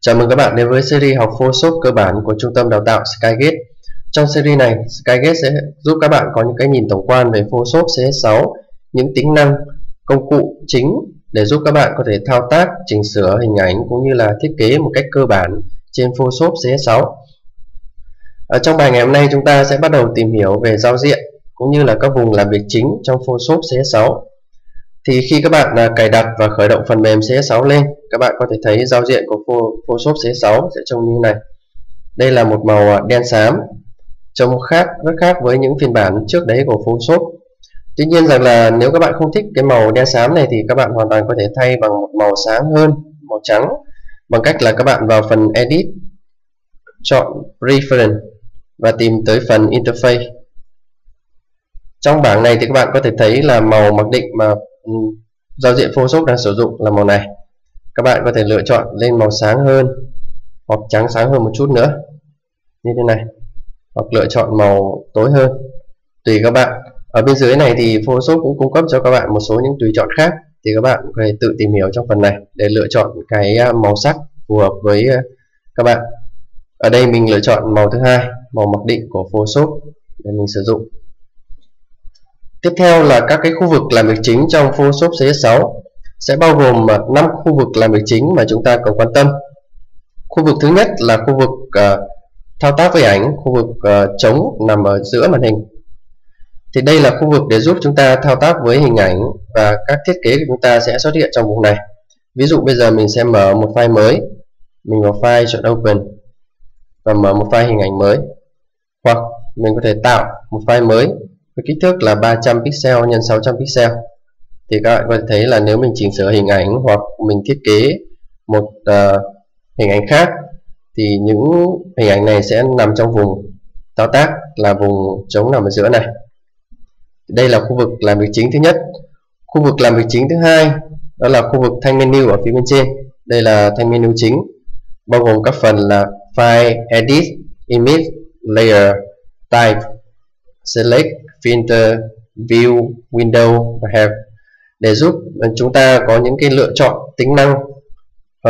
Chào mừng các bạn đến với series học Photoshop cơ bản của trung tâm đào tạo Skygate. Trong series này, Skygate sẽ giúp các bạn có những cái nhìn tổng quan về Photoshop CS6, những tính năng, công cụ chính để giúp các bạn có thể thao tác, chỉnh sửa hình ảnh cũng như là thiết kế một cách cơ bản trên Photoshop CS6. Ở trong bài ngày hôm nay chúng ta sẽ bắt đầu tìm hiểu về giao diện cũng như là các vùng làm việc chính trong Photoshop CS6 thì khi các bạn à, cài đặt và khởi động phần mềm CS6 lên các bạn có thể thấy giao diện của Photoshop CS6 sẽ trông như này. Đây là một màu à, đen xám trông khác rất khác với những phiên bản trước đấy của Photoshop. Tuy nhiên rằng là nếu các bạn không thích cái màu đen xám này thì các bạn hoàn toàn có thể thay bằng một màu sáng hơn màu trắng bằng cách là các bạn vào phần edit chọn Preference và tìm tới phần Interface. Trong bảng này thì các bạn có thể thấy là màu mặc định mà giao diện Photoshop đang sử dụng là màu này. Các bạn có thể lựa chọn lên màu sáng hơn hoặc trắng sáng hơn một chút nữa. Như thế này. Hoặc lựa chọn màu tối hơn. Tùy các bạn. Ở bên dưới này thì Photoshop cũng cung cấp cho các bạn một số những tùy chọn khác thì các bạn có thể tự tìm hiểu trong phần này để lựa chọn cái à, màu sắc phù hợp với à, các bạn. Ở đây mình lựa chọn màu thứ hai, màu mặc định của Photoshop để mình sử dụng. Tiếp theo là các cái khu vực làm việc chính trong Photoshop CS6 sẽ bao gồm à, 5 khu vực làm việc chính mà chúng ta cần quan tâm. Khu vực thứ nhất là khu vực uh, thao tác với ảnh, khu vực uh, trống nằm ở giữa màn hình. Thì đây là khu vực để giúp chúng ta thao tác với hình ảnh và các thiết kế của chúng ta sẽ xuất hiện trong vùng này. Ví dụ bây giờ mình sẽ mở một file mới, mình vào file chọn Open và mở một file hình ảnh mới. Hoặc mình có thể tạo một file mới với kích thước là 300 pixel x 600 pixel. Thì các bạn có thể thấy là nếu mình chỉnh sửa hình ảnh hoặc mình thiết kế một uh, hình ảnh khác thì những hình ảnh này sẽ nằm trong vùng thao tác là vùng trống nằm ở giữa này. Đây là khu vực làm việc chính thứ nhất. Khu vực làm việc chính thứ hai đó là khu vực thanh menu ở phía bên trên. Đây là thanh menu chính bao gồm các phần là file edit image layer type select filter view window và have để giúp chúng ta có những cái lựa chọn tính năng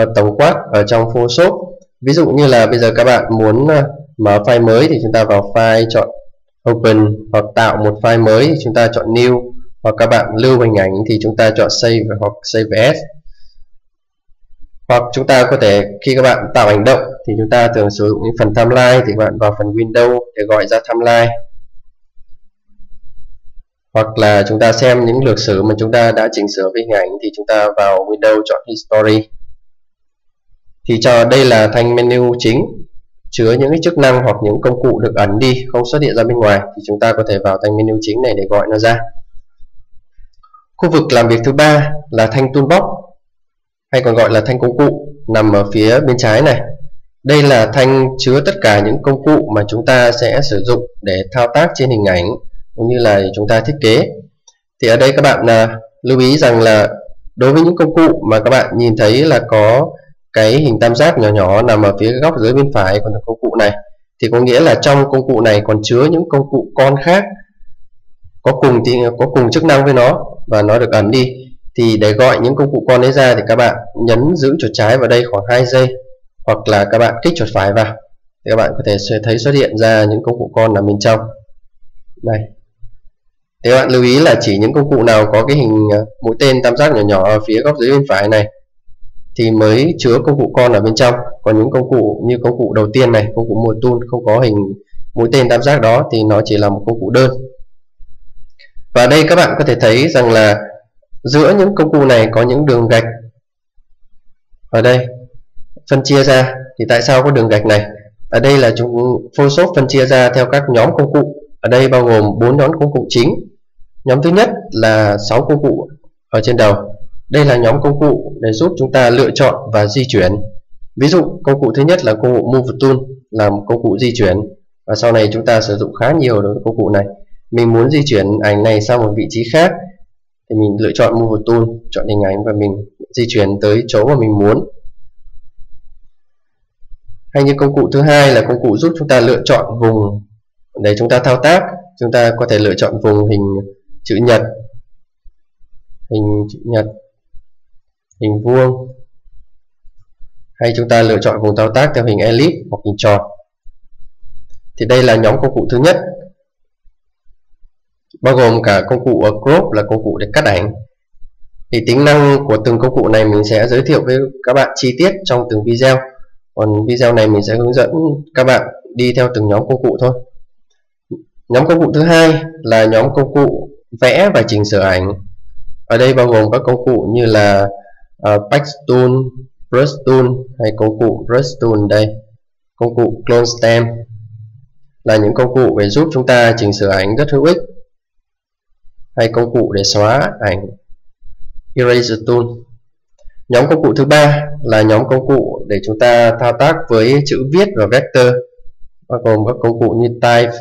uh, tổng quát ở trong Photoshop. Ví dụ như là bây giờ các bạn muốn uh, mở file mới thì chúng ta vào file chọn open hoặc tạo một file mới thì chúng ta chọn new. Hoặc các bạn lưu hình ảnh thì chúng ta chọn save hoặc save as. Hoặc chúng ta có thể khi các bạn tạo hành động thì chúng ta thường sử dụng những phần timeline thì các bạn vào phần window để gọi ra timeline hoặc là chúng ta xem những lược sử mà chúng ta đã chỉnh sửa với hình ảnh thì chúng ta vào Windows chọn History thì cho đây là thanh menu chính, chứa những cái chức năng hoặc những công cụ được ẩn đi, không xuất hiện ra bên ngoài, thì chúng ta có thể vào thanh menu chính này để gọi nó ra. Khu vực làm việc thứ ba là thanh toolbox, hay còn gọi là thanh công cụ, nằm ở phía bên trái này. Đây là thanh chứa tất cả những công cụ mà chúng ta sẽ sử dụng để thao tác trên hình ảnh cũng như là chúng ta thiết kế. Thì ở đây các bạn à, lưu ý rằng là đối với những công cụ mà các bạn nhìn thấy là có cái hình tam giác nhỏ nhỏ nằm ở phía góc dưới bên phải của công cụ này thì có nghĩa là trong công cụ này còn chứa những công cụ con khác có cùng thì có cùng chức năng với nó và nó được ẩn đi. Thì để gọi những công cụ con ấy ra thì các bạn nhấn giữ chuột trái vào đây khoảng 2 giây hoặc là các bạn kích chuột phải vào thì các bạn có thể thấy xuất hiện ra những công cụ con nằm bên trong. Đây thì bạn lưu ý là chỉ những công cụ nào có cái hình à, mũi tên tam giác nhỏ nhỏ ở phía góc dưới bên phải này, thì mới chứa công cụ con ở bên trong. Còn những công cụ như công cụ đầu tiên này, công cụ mùa tool không có hình mũi tên tam giác đó thì nó chỉ là một công cụ đơn. Và đây các bạn có thể thấy rằng là giữa những công cụ này có những đường gạch ở đây, phân chia ra. Thì tại sao có đường gạch này? Ở đây là chúng, Photoshop phân chia ra theo các nhóm công cụ ở đây bao gồm bốn nhóm công cụ chính. Nhóm thứ nhất là 6 công cụ ở trên đầu. Đây là nhóm công cụ để giúp chúng ta lựa chọn và di chuyển. Ví dụ, công cụ thứ nhất là công cụ move tool làm công cụ di chuyển. Và sau này chúng ta sử dụng khá nhiều đối với công cụ này. Mình muốn di chuyển ảnh này sang một vị trí khác, thì mình lựa chọn move tool, chọn hình ảnh và mình di chuyển tới chỗ mà mình muốn. Hay như công cụ thứ hai là công cụ giúp chúng ta lựa chọn vùng để chúng ta thao tác, chúng ta có thể lựa chọn vùng hình chữ nhật. Hình chữ nhật, hình vuông. Hay chúng ta lựa chọn vùng thao tác theo hình elip hoặc hình tròn. Thì đây là nhóm công cụ thứ nhất, bao gồm cả công cụ crop là công cụ để cắt ảnh. Thì tính năng của từng công cụ này mình sẽ giới thiệu với các bạn chi tiết trong từng video. Còn video này mình sẽ hướng dẫn các bạn đi theo từng nhóm công cụ thôi nhóm công cụ thứ hai là nhóm công cụ vẽ và chỉnh sửa ảnh. Ở đây bao gồm các công cụ như là ờ, uh, Patch Tool, Brush Tool hay công cụ Brush Tool đây. Công cụ Clone Stem là những công cụ để giúp chúng ta chỉnh sửa ảnh rất hữu ích. Hay công cụ để xóa ảnh. Eraser Tool. Nhóm công cụ thứ ba là nhóm công cụ để chúng ta thao tác với chữ viết và vector bao gồm các công cụ như type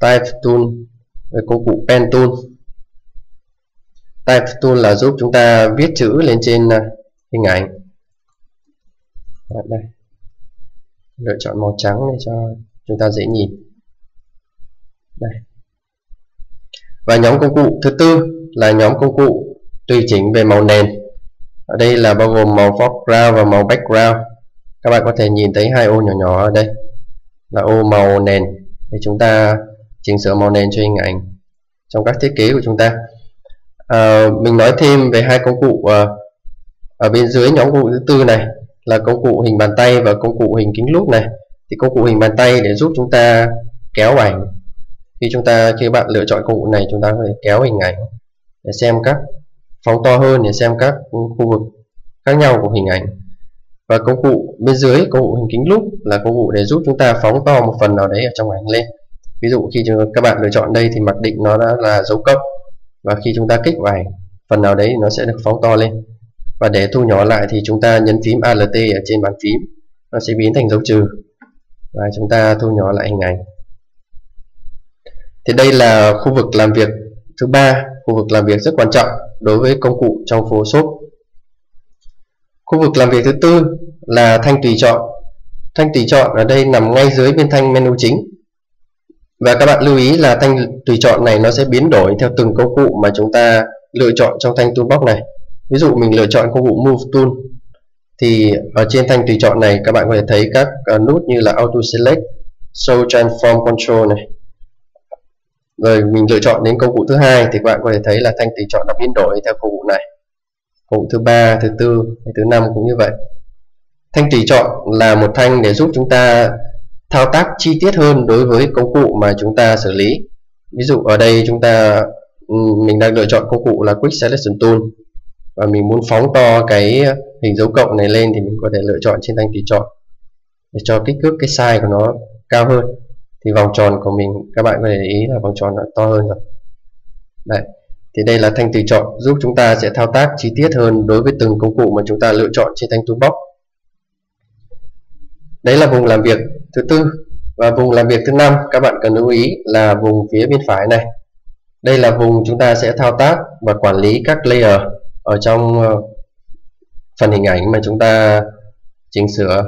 type tool với công cụ pen tool. Type tool là giúp chúng ta viết chữ lên trên à, hình ảnh. Đây. Lựa chọn màu trắng để cho chúng ta dễ nhìn. Đây. Và nhóm công cụ thứ tư là nhóm công cụ tùy chỉnh về màu nền. Ở đây là bao gồm màu foreground và màu background. Các bạn có thể nhìn thấy hai ô nhỏ nhỏ ở đây. Là ô màu nền để chúng ta chỉnh sửa màu nền cho hình ảnh trong các thiết kế của chúng ta. À, mình nói thêm về hai công cụ à, ở bên dưới nhóm công cụ thứ tư này là công cụ hình bàn tay và công cụ hình kính lúp này. Thì công cụ hình bàn tay để giúp chúng ta kéo ảnh. Khi chúng ta khi bạn lựa chọn công cụ này chúng ta có thể kéo hình ảnh để xem các phóng to hơn để xem các khu vực khác nhau của hình ảnh. Và công cụ bên dưới công cụ hình kính lúp là công cụ để giúp chúng ta phóng to một phần nào đấy ở trong ảnh lên ví dụ khi các bạn lựa chọn đây thì mặc định nó đã là dấu cộng, và khi chúng ta kích vào phần nào đấy nó sẽ được phóng to lên. Và để thu nhỏ lại thì chúng ta nhấn phím Alt ở trên bàn phím, nó sẽ biến thành dấu trừ. Và chúng ta thu nhỏ lại hình ảnh. Thì đây là khu vực làm việc thứ ba, khu vực làm việc rất quan trọng đối với công cụ trong Photoshop. Khu vực làm việc thứ tư là thanh tùy chọn. Thanh tùy chọn ở đây nằm ngay dưới bên thanh menu chính và các bạn lưu ý là thanh tùy chọn này nó sẽ biến đổi theo từng công cụ mà chúng ta lựa chọn trong thanh toolbox này. Ví dụ mình lựa chọn công cụ move tool thì ở trên thanh tùy chọn này các bạn có thể thấy các uh, nút như là auto select show transform control này. Rồi mình lựa chọn đến công cụ thứ hai thì các bạn có thể thấy là thanh tùy chọn nó biến đổi theo công cụ này. Công cụ thứ ba thứ tư thứ năm cũng như vậy. Thanh tùy chọn là một thanh để giúp chúng ta thao tác chi tiết hơn đối với công cụ mà chúng ta xử lý. Ví dụ ở đây chúng ta ừ, mình đang lựa chọn công cụ là Quick Selection Tool. Và mình muốn phóng to cái hình dấu cộng này lên thì mình có thể lựa chọn trên thanh tùy chọn để cho kích thước, cái size của nó cao hơn. Thì vòng tròn của mình, các bạn có thể để ý là vòng tròn nó to hơn rồi. Đấy. Thì đây là thanh tùy chọn, giúp chúng ta sẽ thao tác chi tiết hơn đối với từng công cụ mà chúng ta lựa chọn trên thanh toolbox. Đấy là vùng làm việc thứ tư và vùng làm việc thứ năm, các bạn cần lưu ý là vùng phía bên phải này. Đây là vùng chúng ta sẽ thao tác và quản lý các layer ở trong ờ, phần hình ảnh mà chúng ta chỉnh sửa.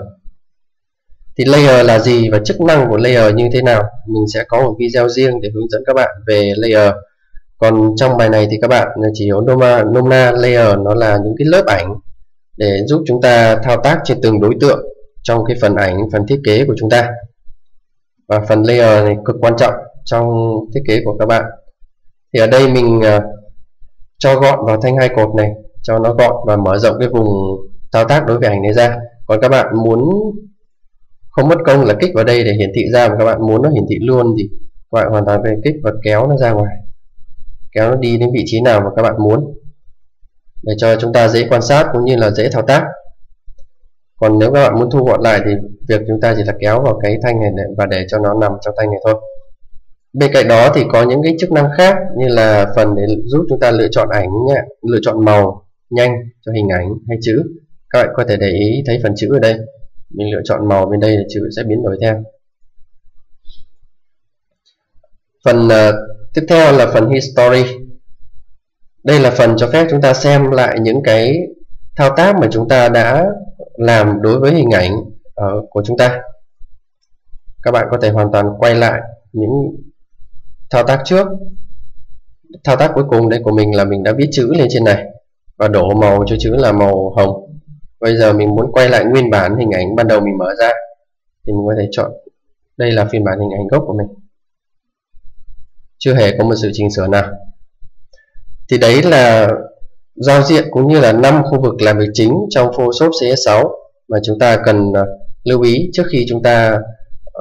Thì layer là gì và chức năng của layer như thế nào? Mình sẽ có một video riêng để hướng dẫn các bạn về layer. Còn trong bài này thì các bạn chỉ hiểu nôm na layer, nó là những cái lớp ảnh để giúp chúng ta thao tác trên từng đối tượng trong cái phần ảnh phần thiết kế của chúng ta. Và phần layer này cực quan trọng trong thiết kế của các bạn. Thì ở đây mình uh, cho gọn vào thanh hai cột này cho nó gọn và mở rộng cái vùng thao tác đối với ảnh này ra. Còn các bạn muốn không mất công là kích vào đây để hiển thị ra mà các bạn muốn nó hiển thị luôn thì các bạn hoàn toàn về kích và kéo nó ra ngoài. Kéo nó đi đến vị trí nào mà các bạn muốn. Để cho chúng ta dễ quan sát cũng như là dễ thao tác còn nếu các bạn muốn thu gọn lại thì việc chúng ta chỉ là kéo vào cái thanh này và để cho nó nằm trong thanh này thôi. Bên cạnh đó thì có những cái chức năng khác như là phần để giúp chúng ta lựa chọn ảnh nhé, lựa chọn màu nhanh cho hình ảnh hay chữ. Các bạn có thể để ý thấy phần chữ ở đây. Mình lựa chọn màu bên đây thì chữ sẽ biến đổi theo. Phần uh, tiếp theo là phần history. Đây là phần cho phép chúng ta xem lại những cái thao tác mà chúng ta đã làm đối với hình ảnh uh, của chúng ta. Các bạn có thể hoàn toàn quay lại những thao tác trước. Thao tác cuối cùng đây của mình là mình đã viết chữ lên trên này và đổ màu cho chữ là màu hồng. Bây giờ mình muốn quay lại nguyên bản hình ảnh ban đầu mình mở ra thì mình có thể chọn đây là phiên bản hình ảnh gốc của mình. Chưa hề có một sự chỉnh sửa nào. Thì đấy là giao diện cũng như là năm khu vực làm việc chính trong Photoshop CS6 mà chúng ta cần ờ, lưu ý trước khi chúng ta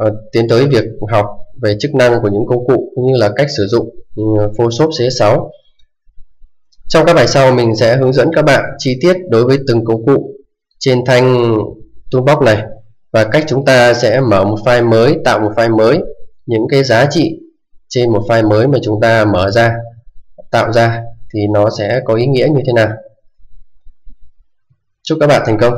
uh, tiến tới việc học về chức năng của những công cụ cũng như là cách sử dụng uh, Photoshop CS6 trong các bài sau mình sẽ hướng dẫn các bạn chi tiết đối với từng công cụ trên thanh toolbox này và cách chúng ta sẽ mở một file mới tạo một file mới những cái giá trị trên một file mới mà chúng ta mở ra tạo ra thì nó sẽ có ý nghĩa như thế nào. Chúc các bạn thành công.